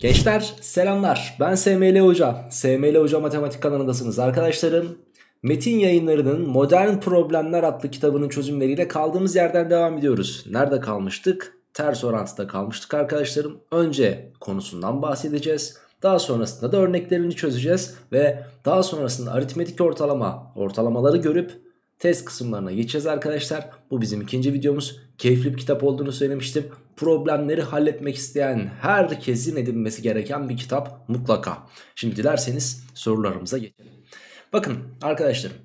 Gençler selamlar. Ben SML Hoca. SML Hoca Matematik kanalındasınız arkadaşlarım. Metin yayınlarının Modern Problemler adlı kitabının çözümleriyle kaldığımız yerden devam ediyoruz. Nerede kalmıştık? Ters orantıda kalmıştık arkadaşlarım. Önce konusundan bahsedeceğiz. Daha sonrasında da örneklerini çözeceğiz ve daha sonrasında aritmetik ortalama ortalamaları görüp test kısımlarına geçeceğiz arkadaşlar. Bu bizim ikinci videomuz. Keyifli bir kitap olduğunu söylemiştim. Problemleri halletmek isteyen herkesin edinmesi gereken bir kitap mutlaka. Şimdi dilerseniz sorularımıza geçelim. Bakın arkadaşlarım.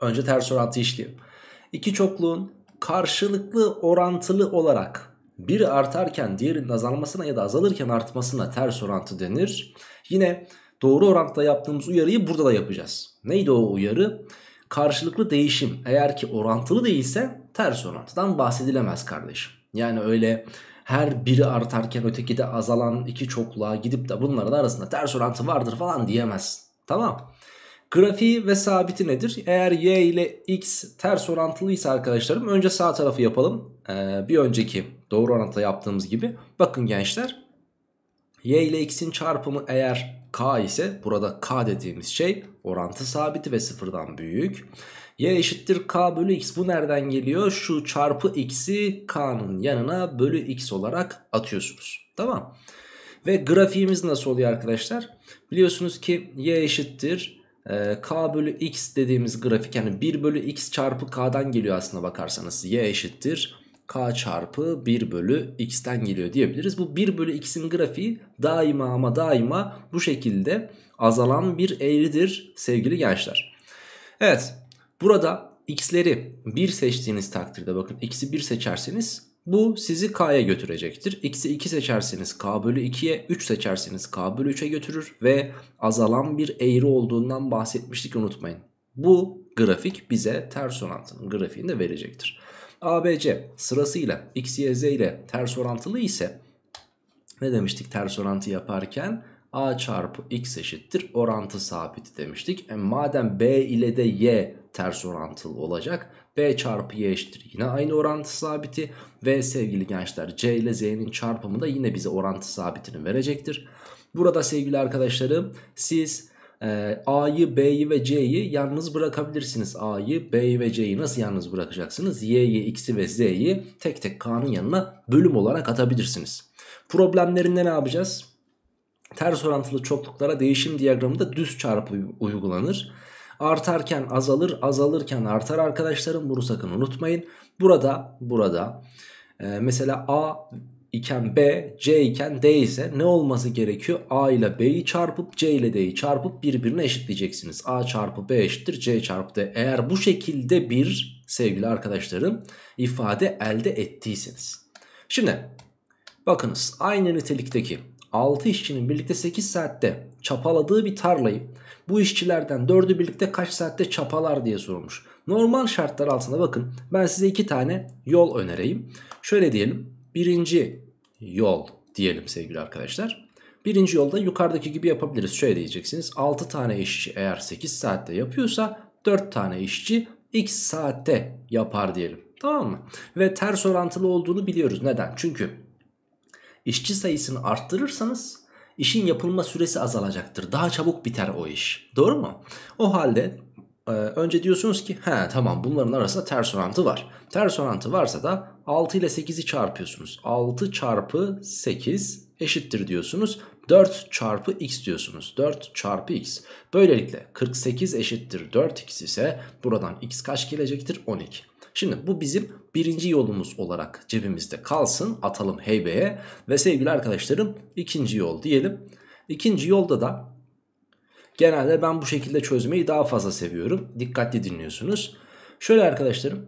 Önce ters orantı işleyelim. İki çokluğun karşılıklı orantılı olarak biri artarken diğerinin azalmasına ya da azalırken artmasına ters orantı denir. Yine doğru orantıda yaptığımız uyarıyı burada da yapacağız. Neydi o uyarı? Karşılıklı değişim eğer ki orantılı değilse ters orantıdan bahsedilemez kardeşim. Yani öyle her biri artarken öteki de azalan iki çokluğa gidip de bunların arasında ters orantı vardır falan diyemez. Tamam. Grafiği ve sabiti nedir? Eğer y ile x ters orantılıysa arkadaşlarım önce sağ tarafı yapalım. Ee, bir önceki doğru orantıda yaptığımız gibi. Bakın gençler y ile x'in çarpımı eğer k ise burada k dediğimiz şey orantı sabiti ve sıfırdan büyük. y eşittir k bölü x bu nereden geliyor? Şu çarpı x'i k'nın yanına bölü x olarak atıyorsunuz. Tamam. Ve grafiğimiz nasıl oluyor arkadaşlar? Biliyorsunuz ki y eşittir e, k bölü x dediğimiz grafik yani 1 bölü x çarpı k'dan geliyor aslında bakarsanız. y eşittir k çarpı 1 bölü x'ten geliyor diyebiliriz. Bu 1 bölü x'in grafiği daima ama daima bu şekilde azalan bir eğridir sevgili gençler. Evet burada x'leri 1 seçtiğiniz takdirde bakın x'i 1 seçerseniz bu sizi k'ya götürecektir. X'i 2 seçerseniz k bölü 2'ye 3 seçerseniz k bölü 3'e götürür. Ve azalan bir eğri olduğundan bahsetmiştik unutmayın. Bu grafik bize ters orantının grafiğini de verecektir. ABC sırasıyla x, y, z ile ters orantılı ise ne demiştik ters orantı yaparken? A çarpı x eşittir orantı sabiti demiştik. E madem B ile de y ters orantılı olacak. B çarpı y eşittir yine aynı orantı sabiti. Ve sevgili gençler C ile Z'nin çarpımı da yine bize orantı sabitini verecektir. Burada sevgili arkadaşlarım siz e, A'yı, B'yi ve C'yi yalnız bırakabilirsiniz. A'yı, B'yi ve C'yi nasıl yalnız bırakacaksınız? Y'yi, X'i ve Z'yi tek tek K'nın yanına bölüm olarak atabilirsiniz. Problemlerinde ne yapacağız? Ters orantılı çokluklara değişim diyagramında düz çarpı uygulanır. Artarken azalır, azalırken artar arkadaşlarım. Bunu sakın unutmayın. Burada, burada e, mesela A iken B, C iken D ise ne olması gerekiyor? A ile B'yi çarpıp C ile D'yi çarpıp birbirine eşitleyeceksiniz. A çarpı B eşittir C çarpı D. Eğer bu şekilde bir sevgili arkadaşlarım ifade elde ettiyseniz. Şimdi bakınız aynı nitelikteki 6 işçinin birlikte 8 saatte çapaladığı bir tarlayı bu işçilerden 4'ü birlikte kaç saatte çapalar diye sorulmuş. Normal şartlar altında bakın ben size iki tane yol önereyim. Şöyle diyelim birinci yol diyelim sevgili arkadaşlar. Birinci yolda yukarıdaki gibi yapabiliriz. Şöyle diyeceksiniz 6 tane işçi eğer 8 saatte yapıyorsa 4 tane işçi x saatte yapar diyelim. Tamam mı? Ve ters orantılı olduğunu biliyoruz. Neden? Çünkü işçi sayısını arttırırsanız işin yapılma süresi azalacaktır. Daha çabuk biter o iş. Doğru mu? O halde e, önce diyorsunuz ki he tamam bunların arasında ters orantı var. Ters orantı varsa da 6 ile 8'i çarpıyorsunuz. 6 çarpı 8 eşittir diyorsunuz. 4 çarpı x diyorsunuz. 4 çarpı x. Böylelikle 48 eşittir 4x ise buradan x kaç gelecektir? 12. Şimdi bu bizim birinci yolumuz olarak cebimizde kalsın. Atalım heybeye. Ve sevgili arkadaşlarım ikinci yol diyelim. İkinci yolda da genelde ben bu şekilde çözmeyi daha fazla seviyorum. Dikkatli dinliyorsunuz. Şöyle arkadaşlarım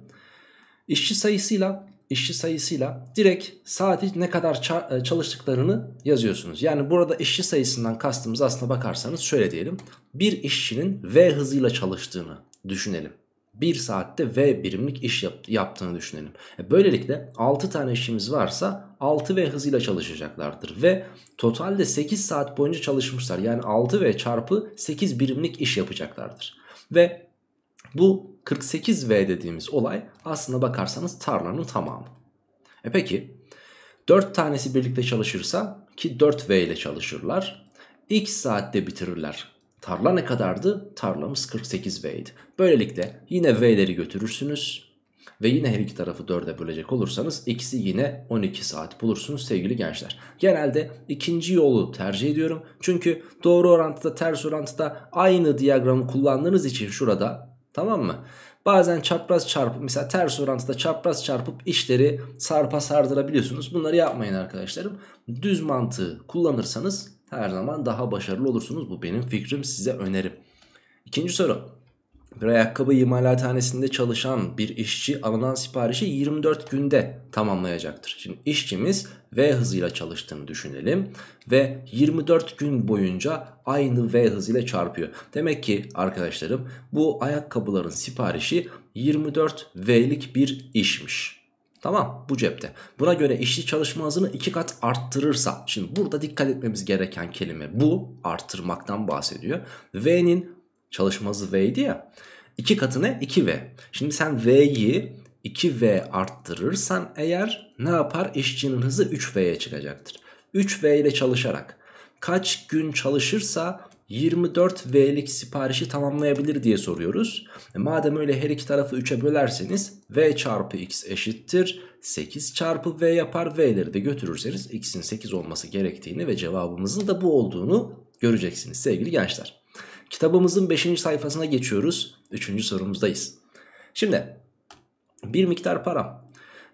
işçi sayısıyla işçi sayısıyla direkt saati ne kadar e, çalıştıklarını yazıyorsunuz. Yani burada işçi sayısından kastımız aslına bakarsanız şöyle diyelim. Bir işçinin V hızıyla çalıştığını düşünelim. 1 saatte V birimlik iş yap yaptığını düşünelim. E böylelikle 6 tane işimiz varsa 6 V hızıyla çalışacaklardır. Ve totalde 8 saat boyunca çalışmışlar. Yani 6 V çarpı 8 birimlik iş yapacaklardır. Ve bu 48V dediğimiz olay aslında bakarsanız tarlanın tamamı. E peki 4 tanesi birlikte çalışırsa ki 4V ile çalışırlar. X saatte bitirirler. Tarla ne kadardı? Tarlamız 48V idi. Böylelikle yine V'leri götürürsünüz. Ve yine her iki tarafı 4'e bölecek olursanız x'i yine 12 saat bulursunuz sevgili gençler. Genelde ikinci yolu tercih ediyorum. Çünkü doğru orantıda ters orantıda aynı diyagramı kullandığınız için şurada tamam mı? Bazen çapraz çarpıp mesela ters orantıda çapraz çarpıp işleri sarpa sardırabiliyorsunuz. Bunları yapmayın arkadaşlarım. Düz mantığı kullanırsanız her zaman daha başarılı olursunuz. Bu benim fikrim size önerim. İkinci soru. Bir ayakkabı imalathanesinde çalışan bir işçi alınan siparişi 24 günde tamamlayacaktır. Şimdi işçimiz V hızıyla çalıştığını düşünelim ve 24 gün boyunca aynı V hızıyla çarpıyor. Demek ki arkadaşlarım bu ayakkabıların siparişi 24 V'lik bir işmiş. Tamam bu cepte. Buna göre işçi çalışma hızını iki kat arttırırsa. Şimdi burada dikkat etmemiz gereken kelime bu. Arttırmaktan bahsediyor. V'nin çalışma hızı V'ydi ya. 2 katı ne? 2V. Şimdi sen V'yi 2V arttırırsan eğer ne yapar? İşçinin hızı 3V'ye çıkacaktır. 3V ile çalışarak kaç gün çalışırsa 24V'lik siparişi tamamlayabilir diye soruyoruz. E madem öyle her iki tarafı 3'e bölerseniz V çarpı X eşittir. 8 çarpı V yapar. V'leri de götürürseniz X'in 8 olması gerektiğini ve cevabımızın da bu olduğunu göreceksiniz sevgili gençler. Kitabımızın 5. sayfasına geçiyoruz. 3. sorumuzdayız. Şimdi bir miktar para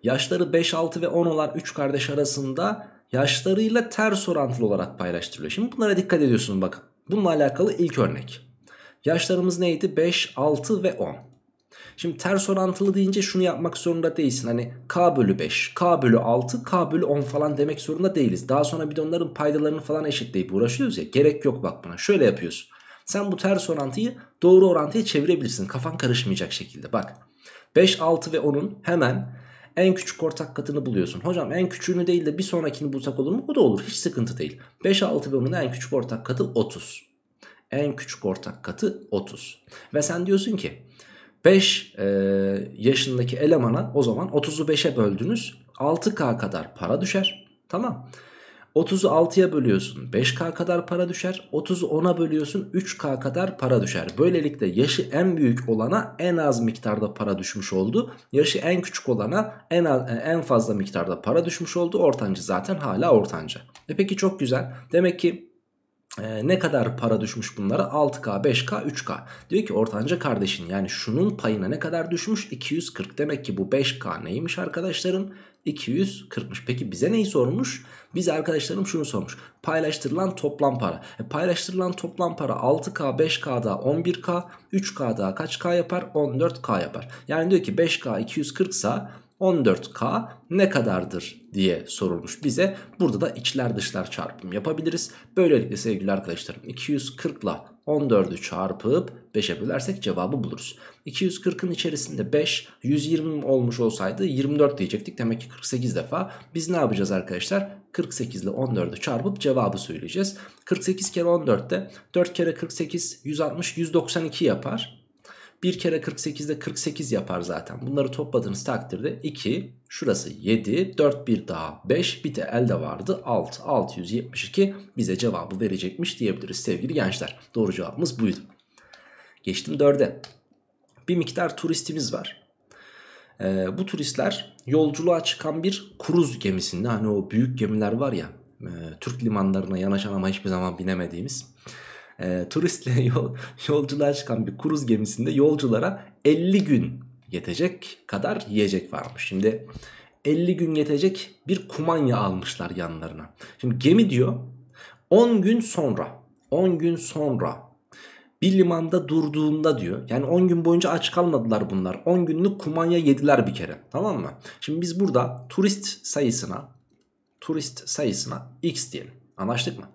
yaşları 5, 6 ve 10 olan 3 kardeş arasında yaşlarıyla ters orantılı olarak paylaştırılıyor. Şimdi bunlara dikkat ediyorsunuz bakın. Bununla alakalı ilk örnek. Yaşlarımız neydi? 5, 6 ve 10. Şimdi ters orantılı deyince şunu yapmak zorunda değilsin. Hani k bölü 5, k bölü 6, k bölü 10 falan demek zorunda değiliz. Daha sonra bir de onların paydalarını falan eşitleyip uğraşıyoruz ya. Gerek yok bak buna. Şöyle yapıyorsun. Sen bu ters orantıyı doğru orantıya çevirebilirsin. Kafan karışmayacak şekilde. Bak 5, 6 ve 10'un hemen en küçük ortak katını buluyorsun. Hocam en küçüğünü değil de bir sonrakini bulsak olur mu? O da olur. Hiç sıkıntı değil. 5, 6 ve 10'un en küçük ortak katı 30. En küçük ortak katı 30. Ve sen diyorsun ki 5 e, yaşındaki elemana o zaman 30'u 5'e böldünüz. 6K kadar para düşer. Tamam. 30'u 6'ya bölüyorsun 5K kadar para düşer. 30'u 10'a bölüyorsun 3K kadar para düşer. Böylelikle yaşı en büyük olana en az miktarda para düşmüş oldu. Yaşı en küçük olana en, az, en fazla miktarda para düşmüş oldu. Ortancı zaten hala ortanca. E peki çok güzel. Demek ki ee, ne kadar para düşmüş bunlara? 6K, 5K, 3K. Diyor ki ortanca kardeşin yani şunun payına ne kadar düşmüş? 240. Demek ki bu 5K neymiş arkadaşlarım? 240'mış. Peki bize neyi sormuş? Biz arkadaşlarım şunu sormuş. Paylaştırılan toplam para. E paylaştırılan toplam para 6K, 5K daha 11K, 3K daha kaç K yapar? 14K yapar. Yani diyor ki 5K 240 sa 14K ne kadardır diye sorulmuş bize. Burada da içler dışlar çarpım yapabiliriz. Böylelikle sevgili arkadaşlarım 240 ile 14'ü çarpıp 5'e bölersek cevabı buluruz. 240'ın içerisinde 5 120 olmuş olsaydı 24 diyecektik. Demek ki 48 defa. Biz ne yapacağız arkadaşlar? 48 ile 14'ü çarpıp cevabı söyleyeceğiz. 48 kere 14 de 4 kere 48 160 192 yapar. 1 kere 48'de 48 yapar zaten. Bunları topladığınız takdirde 2, şurası 7, 4 bir daha 5, bir de elde vardı 6, 672 bize cevabı verecekmiş diyebiliriz sevgili gençler. Doğru cevabımız buydu. Geçtim 4'e. Bir miktar turistimiz var. Ee, bu turistler yolculuğa çıkan bir kruz gemisinde hani o büyük gemiler var ya e, Türk limanlarına yanaşan ama hiçbir zaman binemediğimiz e, turistle yol, yolculuğa çıkan bir kruz gemisinde yolculara 50 gün yetecek kadar yiyecek varmış. Şimdi 50 gün yetecek bir kumanya almışlar yanlarına. Şimdi gemi diyor 10 gün sonra 10 gün sonra bir limanda durduğunda diyor. Yani 10 gün boyunca aç kalmadılar bunlar. 10 günlük kumanya yediler bir kere. Tamam mı? Şimdi biz burada turist sayısına turist sayısına x diyelim. Anlaştık mı?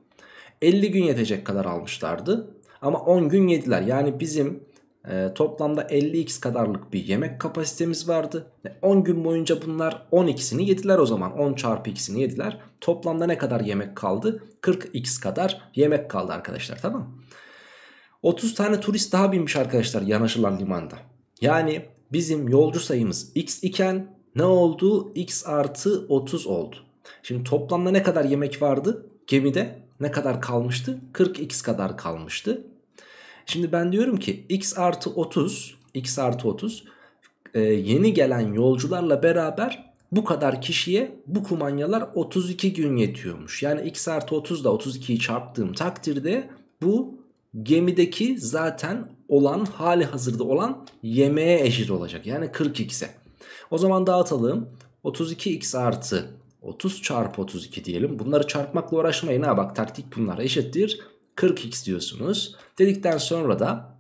50 gün yetecek kadar almışlardı. Ama 10 gün yediler. Yani bizim e, toplamda 50x kadarlık bir yemek kapasitemiz vardı. 10 gün boyunca bunlar 12'sini yediler o zaman. 10 çarpı 2'sini yediler. Toplamda ne kadar yemek kaldı? 40x kadar yemek kaldı arkadaşlar tamam 30 tane turist daha binmiş arkadaşlar yanaşılan limanda. Yani bizim yolcu sayımız x iken ne oldu? x artı 30 oldu. Şimdi toplamda ne kadar yemek vardı? gemide ne kadar kalmıştı? 40x kadar kalmıştı. Şimdi ben diyorum ki x artı 30 x artı 30 e, yeni gelen yolcularla beraber bu kadar kişiye bu kumanyalar 32 gün yetiyormuş. Yani x artı 30 da 32'yi çarptığım takdirde bu gemideki zaten olan hali hazırda olan yemeğe eşit olacak. Yani 40x'e. O zaman dağıtalım. 32x artı 30 çarpı 32 diyelim. Bunları çarpmakla uğraşmayın ha bak taktik bunlar eşittir. 40x diyorsunuz. Dedikten sonra da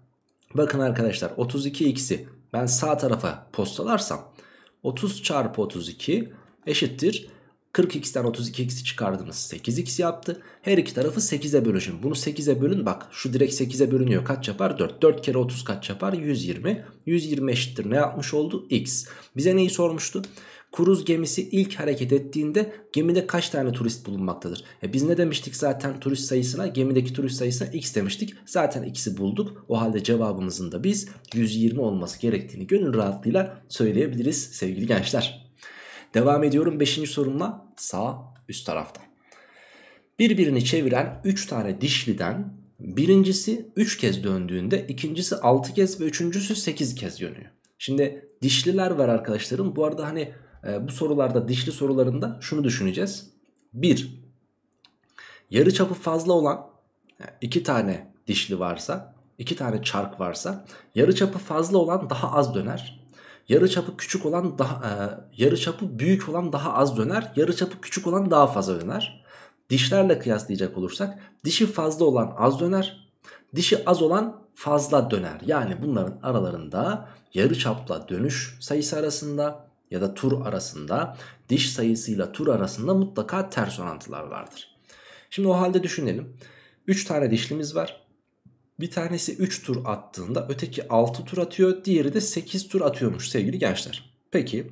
bakın arkadaşlar 32x'i ben sağ tarafa postalarsam 30 çarpı 32 eşittir 40x'ten 32x'i çıkardınız 8x yaptı. Her iki tarafı 8'e bölüşün. Bunu 8'e bölün bak şu direkt 8'e bölünüyor. Kaç yapar? 4. 4 kere 30 kaç yapar? 120. 120 eşittir ne yapmış oldu? x. Bize neyi sormuştu? Kruz gemisi ilk hareket ettiğinde gemide kaç tane turist bulunmaktadır? E biz ne demiştik zaten turist sayısına? Gemideki turist sayısına x demiştik. Zaten x'i bulduk. O halde cevabımızın da biz 120 olması gerektiğini gönül rahatlığıyla söyleyebiliriz sevgili gençler. Devam ediyorum 5. sorumla sağ üst tarafta. Birbirini çeviren 3 tane dişliden birincisi 3 kez döndüğünde ikincisi 6 kez ve üçüncüsü 8 kez dönüyor. Şimdi dişliler var arkadaşlarım. Bu arada hani e, bu sorularda dişli sorularında şunu düşüneceğiz. 1. Yarı çapı fazla olan iki tane dişli varsa, iki tane çark varsa yarı çapı fazla olan daha az döner. Yarı çapı küçük olan daha e, yarı çapı büyük olan daha az döner. Yarı çapı küçük olan daha fazla döner. Dişlerle kıyaslayacak olursak dişi fazla olan az döner. Dişi az olan fazla döner. Yani bunların aralarında yarı çapla dönüş sayısı arasında ya da tur arasında diş sayısıyla tur arasında mutlaka ters orantılar vardır. Şimdi o halde düşünelim. 3 tane dişlimiz var. Bir tanesi 3 tur attığında öteki 6 tur atıyor. Diğeri de 8 tur atıyormuş sevgili gençler. Peki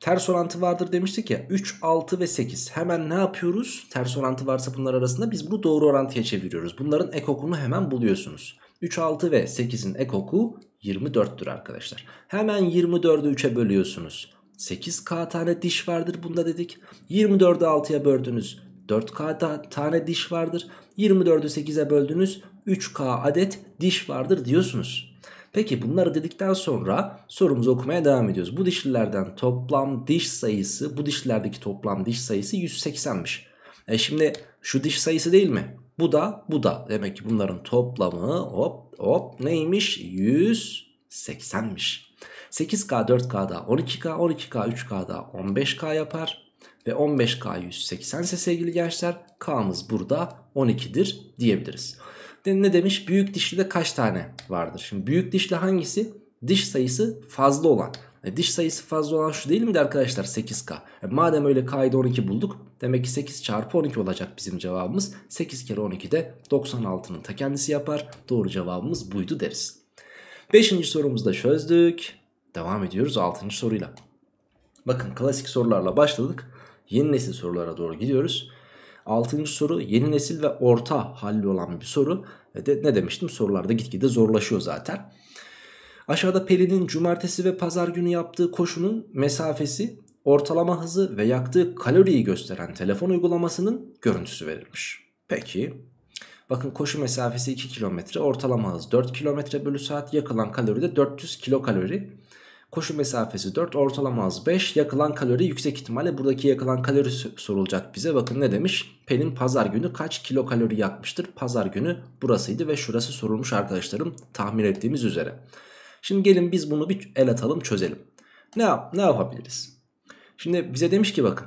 ters orantı vardır demiştik ya 3, 6 ve 8 hemen ne yapıyoruz? Ters orantı varsa bunlar arasında biz bunu doğru orantıya çeviriyoruz. Bunların ekokunu hemen buluyorsunuz. 3, 6 ve 8'in ekoku 24'tür arkadaşlar. Hemen 24'ü 3'e bölüyorsunuz. 8K tane diş vardır bunda dedik. 24'ü 6'ya böldünüz. 4K tane diş vardır. 24'ü 8'e böldünüz. 3K adet diş vardır diyorsunuz. Peki bunları dedikten sonra sorumuzu okumaya devam ediyoruz. Bu dişlilerden toplam diş sayısı bu dişlilerdeki toplam diş sayısı 180'miş. E şimdi şu diş sayısı değil mi? Bu da bu da. Demek ki bunların toplamı hop hop neymiş? 180'miş. 8K 4K'da 12K 12K 3K'da 15K yapar. Ve 15K 180 ise sevgili gençler K'mız burada 12'dir diyebiliriz. Ne demiş? Büyük dişlide kaç tane vardır? Şimdi büyük dişli hangisi? Diş sayısı fazla olan. E, diş sayısı fazla olan şu değil mi arkadaşlar 8K? E, madem öyle K'yı 12 bulduk demek ki 8 çarpı 12 olacak bizim cevabımız. 8 kere 12 de 96'nın ta kendisi yapar. Doğru cevabımız buydu deriz. 5. sorumuzu da çözdük. Devam ediyoruz 6. soruyla. Bakın klasik sorularla başladık. Yeni nesil sorulara doğru gidiyoruz. 6. soru yeni nesil ve orta halli olan bir soru. E, de, ne demiştim sorularda gitgide zorlaşıyor zaten. Aşağıda Pelin'in cumartesi ve pazar günü yaptığı koşunun mesafesi, ortalama hızı ve yaktığı kaloriyi gösteren telefon uygulamasının görüntüsü verilmiş. Peki bakın koşu mesafesi 2 kilometre, ortalama hız 4 kilometre bölü saat, yakılan kalori de 400 kilokalori. Koşu mesafesi 4 ortalama hız 5 yakılan kalori yüksek ihtimalle buradaki yakılan kalori sorulacak bize. Bakın ne demiş Pelin pazar günü kaç kilokalori yakmıştır? Pazar günü burasıydı ve şurası sorulmuş arkadaşlarım tahmin ettiğimiz üzere. Şimdi gelin biz bunu bir el atalım çözelim. Ne, yap ne yapabiliriz? Şimdi bize demiş ki bakın.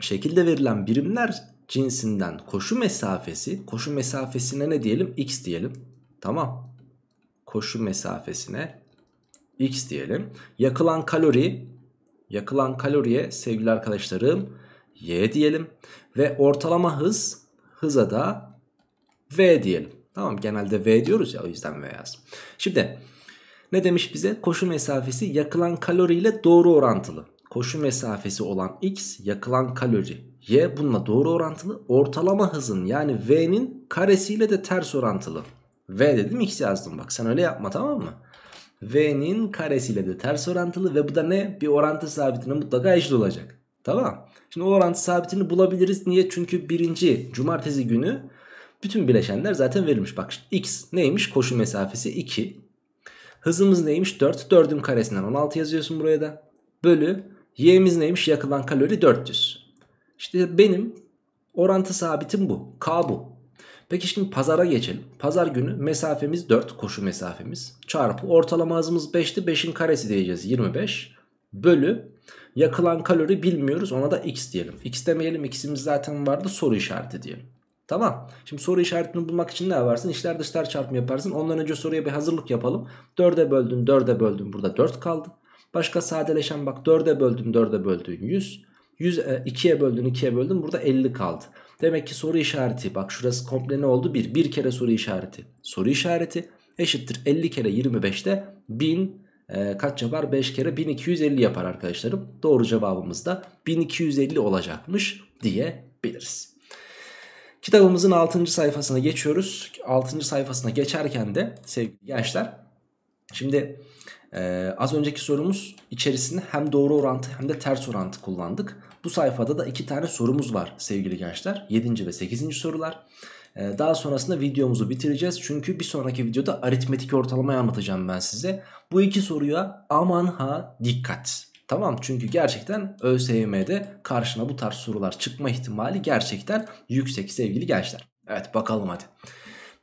Şekilde verilen birimler cinsinden koşu mesafesi. Koşu mesafesine ne diyelim? X diyelim. Tamam. Koşu mesafesine X diyelim. Yakılan kalori. Yakılan kaloriye sevgili arkadaşlarım Y diyelim. Ve ortalama hız. Hıza da V diyelim. Tamam genelde V diyoruz ya o yüzden V yaz. Şimdi ne demiş bize? Koşu mesafesi yakılan kalori ile doğru orantılı. Koşu mesafesi olan x yakılan kalori y bununla doğru orantılı. Ortalama hızın yani v'nin karesiyle de ters orantılı. V dedim x yazdım bak sen öyle yapma tamam mı? V'nin karesiyle de ters orantılı ve bu da ne? Bir orantı sabitine mutlaka eşit olacak. Tamam. Şimdi o orantı sabitini bulabiliriz. Niye? Çünkü birinci cumartesi günü bütün bileşenler zaten verilmiş. Bak x neymiş? Koşu mesafesi 2. Hızımız neymiş? 4. 4'ün karesinden 16 yazıyorsun buraya da. Bölü y'miz neymiş? Yakılan kalori 400. İşte benim orantı sabitim bu. K bu. Peki şimdi pazara geçelim. Pazar günü mesafemiz 4 koşu mesafemiz. Çarpı ortalama hızımız 5'ti 5'in karesi diyeceğiz 25. Bölü yakılan kalori bilmiyoruz ona da x diyelim. X demeyelim x'imiz zaten vardı soru işareti diyelim. Tamam. Şimdi soru işaretini bulmak için ne yaparsın? İşler dışlar çarpımı yaparsın. Ondan önce soruya bir hazırlık yapalım. 4'e böldün 4'e böldün burada 4 kaldı. Başka sadeleşen bak 4'e böldün 4'e böldün 100. 100 2'ye böldün 2'ye böldün burada 50 kaldı. Demek ki soru işareti bak şurası komple ne oldu? 1. Bir kere soru işareti. Soru işareti eşittir 50 kere 25'te 1000 e, kaç yapar? 5 kere 1250 yapar arkadaşlarım. Doğru cevabımız da 1250 olacakmış diyebiliriz. Kitabımızın 6. sayfasına geçiyoruz. 6. sayfasına geçerken de sevgili gençler şimdi ee, az önceki sorumuz içerisinde hem doğru orantı hem de ters orantı kullandık. Bu sayfada da iki tane sorumuz var sevgili gençler. 7. ve 8. sorular. Ee, daha sonrasında videomuzu bitireceğiz. Çünkü bir sonraki videoda aritmetik ortalamayı anlatacağım ben size. Bu iki soruya aman ha dikkat. Tamam çünkü gerçekten ÖSYM'de karşına bu tarz sorular çıkma ihtimali gerçekten yüksek sevgili gençler. Evet bakalım hadi.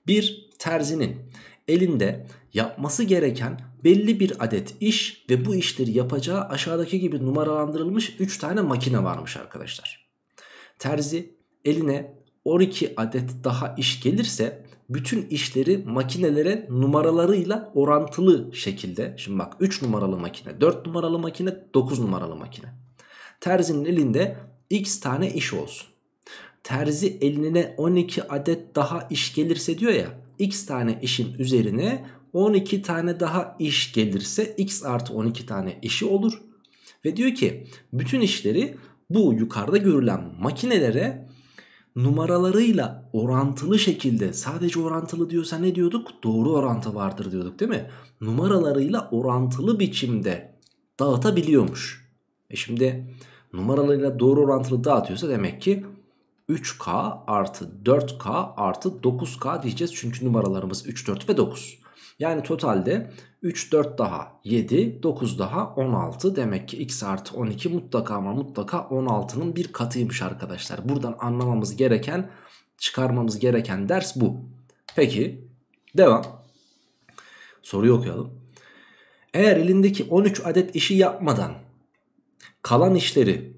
Bir terzinin elinde yapması gereken belli bir adet iş ve bu işleri yapacağı aşağıdaki gibi numaralandırılmış 3 tane makine varmış arkadaşlar. Terzi eline 12 adet daha iş gelirse bütün işleri makinelere numaralarıyla orantılı şekilde. Şimdi bak 3 numaralı makine 4 numaralı makine 9 numaralı makine. Terzinin elinde x tane iş olsun. Terzi eline 12 adet daha iş gelirse diyor ya x tane işin üzerine 12 tane daha iş gelirse x artı 12 tane işi olur. Ve diyor ki bütün işleri bu yukarıda görülen makinelere numaralarıyla orantılı şekilde sadece orantılı diyorsa ne diyorduk? Doğru orantı vardır diyorduk değil mi? Numaralarıyla orantılı biçimde dağıtabiliyormuş. E şimdi numaralarıyla doğru orantılı dağıtıyorsa demek ki 3K artı 4K artı 9K diyeceğiz. Çünkü numaralarımız 3, 4 ve 9. Yani totalde 3, 4 daha 7, 9 daha 16. Demek ki x artı 12 mutlaka ama mutlaka 16'nın bir katıymış arkadaşlar. Buradan anlamamız gereken, çıkarmamız gereken ders bu. Peki devam. Soruyu okuyalım. Eğer elindeki 13 adet işi yapmadan kalan işleri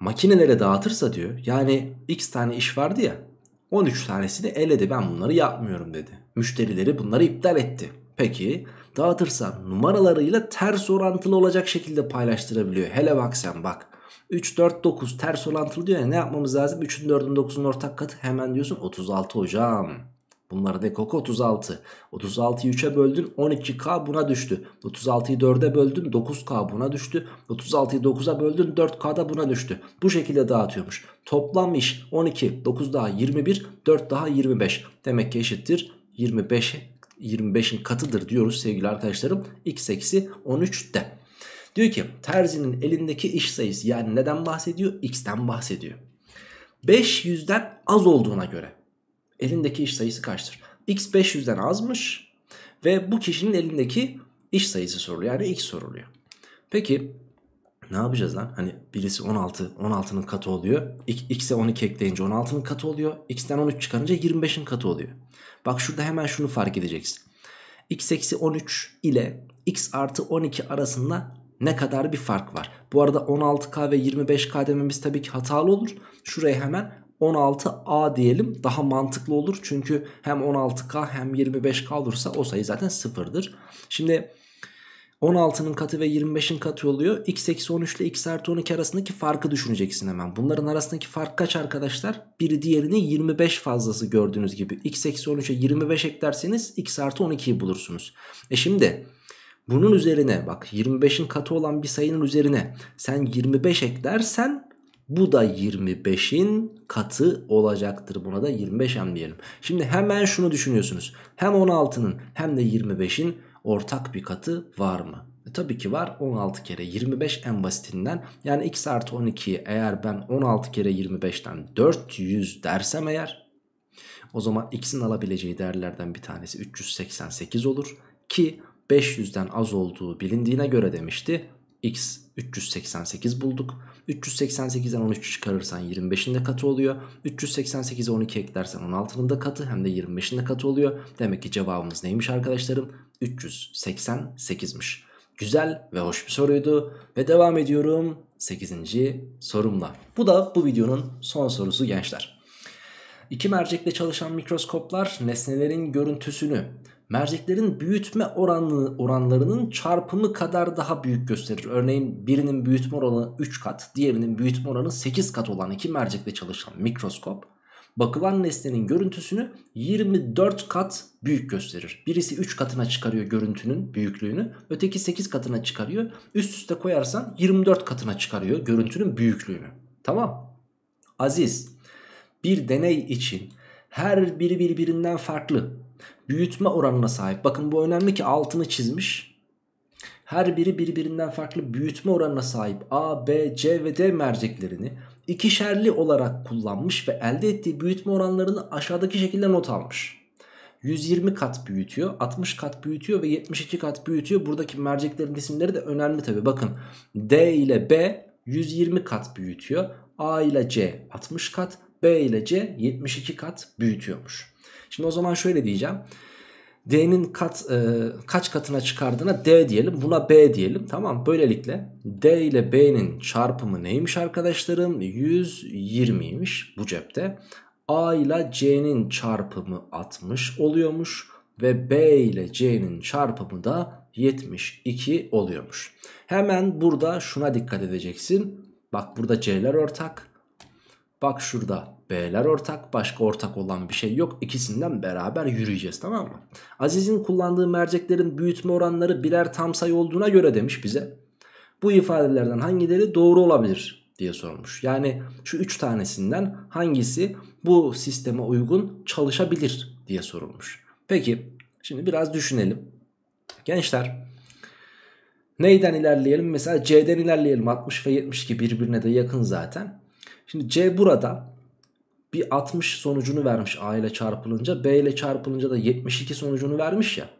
makinelere dağıtırsa diyor yani x tane iş vardı ya 13 tanesini eledi ben bunları yapmıyorum dedi. Müşterileri bunları iptal etti. Peki dağıtırsa numaralarıyla ters orantılı olacak şekilde paylaştırabiliyor. Hele bak sen bak. 3, 4, 9 ters orantılı diyor ya ne yapmamız lazım? 3'ün 4'ün 9'un ortak katı hemen diyorsun 36 hocam. Bunları da koku 36. 36'yı 3'e böldün 12K buna düştü. 36'yı 4'e böldün 9K buna düştü. 36'yı 9'a böldün 4K da buna düştü. Bu şekilde dağıtıyormuş. Toplam iş 12, 9 daha 21, 4 daha 25. Demek ki eşittir 25 25'in katıdır diyoruz sevgili arkadaşlarım. X eksi 13'te. Diyor ki terzinin elindeki iş sayısı yani neden bahsediyor? X'ten bahsediyor. 500'den az olduğuna göre elindeki iş sayısı kaçtır? X 500'den azmış ve bu kişinin elindeki iş sayısı soruluyor. Yani X soruluyor. Peki ne yapacağız lan? Hani birisi 16, 16'nın katı oluyor. X'e 12 ekleyince 16'nın katı oluyor. X'ten 13 çıkarınca 25'in katı oluyor. Bak şurada hemen şunu fark edeceksin. X eksi 13 ile X artı 12 arasında ne kadar bir fark var. Bu arada 16K ve 25K dememiz tabii ki hatalı olur. Şuraya hemen 16A diyelim daha mantıklı olur. Çünkü hem 16K hem 25K olursa o sayı zaten sıfırdır. Şimdi 16'nın katı ve 25'in katı oluyor. X eksi 13 ile X artı 12 arasındaki farkı düşüneceksin hemen. Bunların arasındaki fark kaç arkadaşlar? Biri diğerini 25 fazlası gördüğünüz gibi. X eksi 13'e 25 eklerseniz X artı 12'yi bulursunuz. E şimdi bunun üzerine bak 25'in katı olan bir sayının üzerine sen 25 eklersen bu da 25'in katı olacaktır. Buna da 25M diyelim. Şimdi hemen şunu düşünüyorsunuz. Hem 16'nın hem de 25'in ortak bir katı var mı? E, tabii ki var 16 kere 25 en basitinden. Yani x artı 12'yi eğer ben 16 kere 25'ten 400 dersem eğer o zaman x'in alabileceği değerlerden bir tanesi 388 olur. Ki 500'den az olduğu bilindiğine göre demişti. X 388 bulduk. 388'den 13 çıkarırsan 25'in de katı oluyor. 388'e 12 eklersen 16'nın da katı hem de 25'in de katı oluyor. Demek ki cevabımız neymiş arkadaşlarım? 388'miş. Güzel ve hoş bir soruydu. Ve devam ediyorum 8. sorumla. Bu da bu videonun son sorusu gençler. İki mercekle çalışan mikroskoplar nesnelerin görüntüsünü merceklerin büyütme oranı, oranlarının çarpımı kadar daha büyük gösterir. Örneğin birinin büyütme oranı 3 kat, diğerinin büyütme oranı 8 kat olan iki mercekle çalışan mikroskop bakılan nesnenin görüntüsünü 24 kat büyük gösterir. Birisi 3 katına çıkarıyor görüntünün büyüklüğünü, öteki 8 katına çıkarıyor. Üst üste koyarsan 24 katına çıkarıyor görüntünün büyüklüğünü. Tamam. Aziz, bir deney için her biri birbirinden farklı büyütme oranına sahip. Bakın bu önemli ki altını çizmiş. Her biri birbirinden farklı büyütme oranına sahip A, B, C ve D merceklerini ikişerli olarak kullanmış ve elde ettiği büyütme oranlarını aşağıdaki şekilde not almış. 120 kat büyütüyor, 60 kat büyütüyor ve 72 kat büyütüyor. Buradaki merceklerin isimleri de önemli tabi. Bakın D ile B 120 kat büyütüyor. A ile C 60 kat, B ile C 72 kat büyütüyormuş. Şimdi o zaman şöyle diyeceğim. D'nin kat, e, kaç katına çıkardığına D diyelim. Buna B diyelim. Tamam böylelikle D ile B'nin çarpımı neymiş arkadaşlarım? 120'ymiş bu cepte. A ile C'nin çarpımı 60 oluyormuş. Ve B ile C'nin çarpımı da 72 oluyormuş. Hemen burada şuna dikkat edeceksin. Bak burada C'ler ortak. Bak şurada B'ler ortak. Başka ortak olan bir şey yok. İkisinden beraber yürüyeceğiz tamam mı? Aziz'in kullandığı merceklerin büyütme oranları birer tam sayı olduğuna göre demiş bize. Bu ifadelerden hangileri doğru olabilir diye sormuş. Yani şu üç tanesinden hangisi bu sisteme uygun çalışabilir diye sorulmuş. Peki şimdi biraz düşünelim. Gençler neyden ilerleyelim? Mesela C'den ilerleyelim. 60 ve 72 birbirine de yakın zaten. Şimdi C burada bir 60 sonucunu vermiş A ile çarpılınca B ile çarpılınca da 72 sonucunu vermiş ya.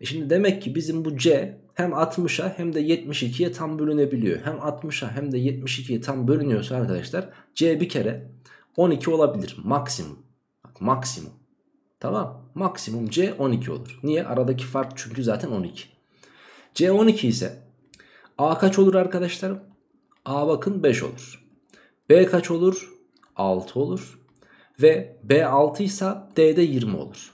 E şimdi demek ki bizim bu C hem 60'a hem de 72'ye tam bölünebiliyor. Hem 60'a hem de 72'ye tam bölünüyorsa arkadaşlar C bir kere 12 olabilir maksimum. Bak, maksimum. Tamam maksimum C 12 olur. Niye? Aradaki fark çünkü zaten 12. C 12 ise A kaç olur arkadaşlar? A bakın 5 olur. B kaç olur? 6 olur. Ve B6 ise D'de 20 olur.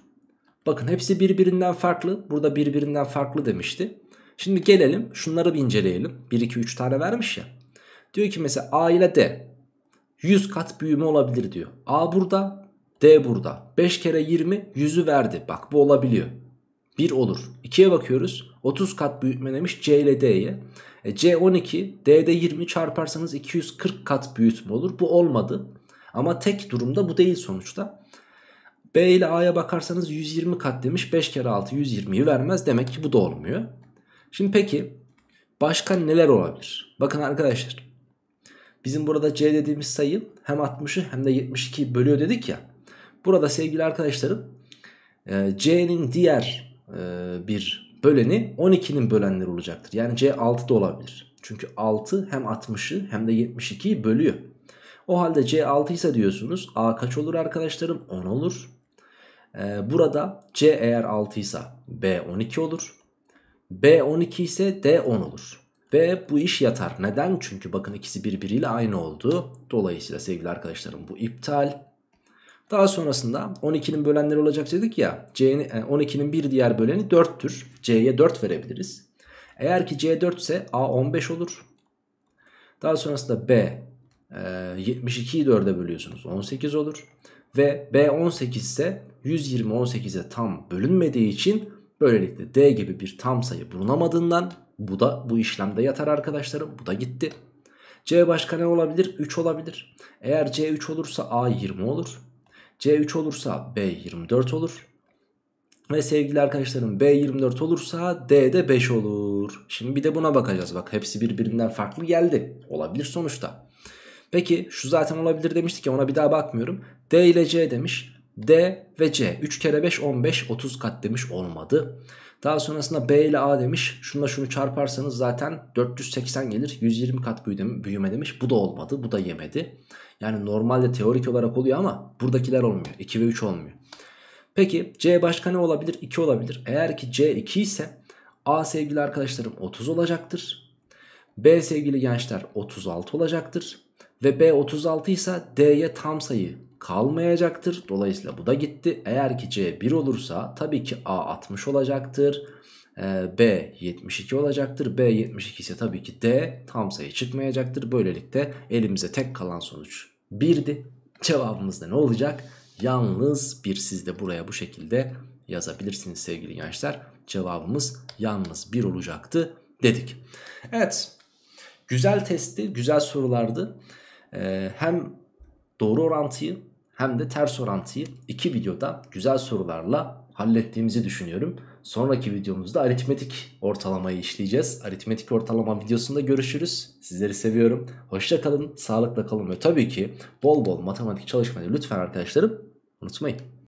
Bakın hepsi birbirinden farklı. Burada birbirinden farklı demişti. Şimdi gelelim şunları bir inceleyelim. 1, 2, 3 tane vermiş ya. Diyor ki mesela A ile D 100 kat büyüme olabilir diyor. A burada D burada. 5 kere 20 100'ü verdi. Bak bu olabiliyor. 1 olur. 2'ye bakıyoruz. 30 kat büyütme demiş C ile D'ye. E, C 12 D'de 20 çarparsanız 240 kat büyütme olur. Bu olmadı. Ama tek durumda bu değil sonuçta. B ile A'ya bakarsanız 120 kat demiş. 5 kere 6 120'yi vermez. Demek ki bu da olmuyor. Şimdi peki başka neler olabilir? Bakın arkadaşlar. Bizim burada C dediğimiz sayı hem 60'ı hem de 72'yi bölüyor dedik ya. Burada sevgili arkadaşlarım e, C'nin diğer e, bir böleni 12'nin bölenleri olacaktır. Yani C 6 da olabilir. Çünkü 6 hem 60'ı hem de 72'yi bölüyor. O halde C 6 ise diyorsunuz A kaç olur arkadaşlarım? 10 olur. Ee, burada C eğer 6 ise B 12 olur. B 12 ise D 10 olur. Ve bu iş yatar. Neden? Çünkü bakın ikisi birbiriyle aynı oldu. Dolayısıyla sevgili arkadaşlarım bu iptal. Daha sonrasında 12'nin bölenleri olacak dedik ya. 12'nin e, bir diğer böleni 4'tür. C'ye 4 verebiliriz. Eğer ki C 4 ise A 15 olur. Daha sonrasında B 72'yi ee, 4'e bölüyorsunuz 18 olur. Ve B 18 ise 120 18'e tam bölünmediği için böylelikle D gibi bir tam sayı bulunamadığından bu da bu işlemde yatar arkadaşlarım. Bu da gitti. C başka ne olabilir? 3 olabilir. Eğer C 3 olursa A 20 olur. C 3 olursa B 24 olur. Ve sevgili arkadaşlarım B 24 olursa D de 5 olur. Şimdi bir de buna bakacağız. Bak hepsi birbirinden farklı geldi. Olabilir sonuçta. Peki şu zaten olabilir demiştik ya ona bir daha bakmıyorum. D ile C demiş. D ve C 3 kere 5 15 30 kat demiş olmadı. Daha sonrasında B ile A demiş. Şunla şunu çarparsanız zaten 480 gelir. 120 kat büyüme demiş. Bu da olmadı. Bu da yemedi. Yani normalde teorik olarak oluyor ama buradakiler olmuyor. 2 ve 3 olmuyor. Peki C başka ne olabilir? 2 olabilir. Eğer ki C 2 ise A sevgili arkadaşlarım 30 olacaktır. B sevgili gençler 36 olacaktır. Ve B 36 ise D'ye tam sayı kalmayacaktır. Dolayısıyla bu da gitti. Eğer ki C 1 olursa tabii ki A 60 olacaktır. Ee, B 72 olacaktır. B 72 ise tabii ki D tam sayı çıkmayacaktır. Böylelikle elimize tek kalan sonuç 1'di. Cevabımız da ne olacak? Yalnız bir siz de buraya bu şekilde yazabilirsiniz sevgili gençler. Cevabımız yalnız bir olacaktı dedik. Evet güzel testi güzel sorulardı. Ee, hem doğru orantıyı hem de ters orantıyı iki videoda güzel sorularla hallettiğimizi düşünüyorum. Sonraki videomuzda aritmetik ortalamayı işleyeceğiz. Aritmetik ortalama videosunda görüşürüz. Sizleri seviyorum. Hoşça kalın, sağlıkla kalın ve tabii ki bol bol matematik çalışmayı lütfen arkadaşlarım unutmayın.